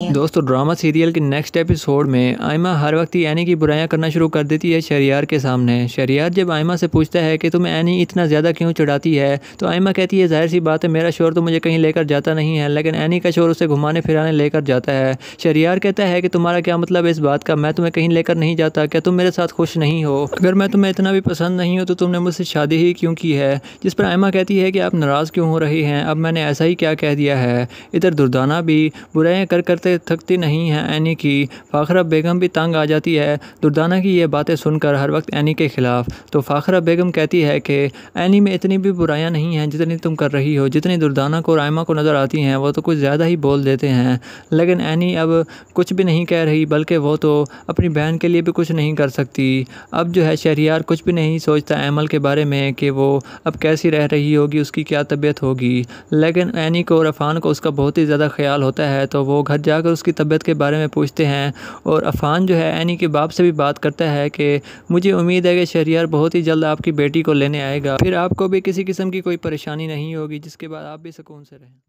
दोस्तों drama serial के next episode में आयमा हर वक्त ही एनी की बुराइयाँ करना शुरू कर देती है शरियार के सामने। शरियार जब आयमा से पूछता है कि तुम्हें एनी इतना ज़्यादा क्यों चढ़ाती है तो आयमा कहती है, ज़ाहिर सी बात है, मेरा शोर तो मुझे कहीं लेकर जाता नहीं है, लेकिन एनी का शोर उसे घुमाने फिराने लेकर जाता है। शरियार कहता है कि तुम्हारा क्या मतलब इस बात का? मैं तुम्हें कहीं लेकर नहीं जाता, क्या तुम मेरे साथ खुश नहीं हो? अगर मैं तुम्हें इतना भी पसंद नहीं हो तो तुमने मुझसे शादी ही क्यों की है? जिस पर आयमा कहती है कि, आप नाराज़ क्यों हो रही हैं? अब मैंने ऐसा ही क्या कह दिया है? इधर दुर्दाना भी बुराइयाँ कर करते थकती नहीं है एनी की। फ़ाखरा बेगम भी तंग आ जाती है। दुर्दाना की ये बातें सुनकर हर वक्त एनी के ख़िलाफ़। तो फ़ाखरा बेगम कहती है कि, एनी में इतनी भी बुराइयाँ नहीं हैं जितनी तुम कर रही हो। जितनी दुर्दाना को रायमा को नज़र आती हैं, वो तो कुछ ज़्यादा ही बोल देते हैं। लेकिन एनी अब कुछ भी नहीं कह रही, बल्कि वो तो अपनी बहन के लिए भी कुछ नहीं कर सकती। अब जो है शहरियार कुछ भी नहीं सोचता एमल के बारे में कि वो अब कैसी रह रही होगी, उसकी क्या तबीयत होगी। लेकिन एनी को और अफ़ान को उसका बहुत ही ज़्यादा ख्याल होता है तो वो घर जाकर उसकी तबीयत के बारे में पूछते हैं और अफ़ान जो है, एनी के बाप से भी बात करता है कि मुझे उम्मीद है कि शहरियार बहुत ही जल्द आपकी बेटी को लेने आएगा। फिर आपको भी किसी किस्म की कोई परेशानी नहीं होगी, जिसके बाद आप भी सुकून से रहें।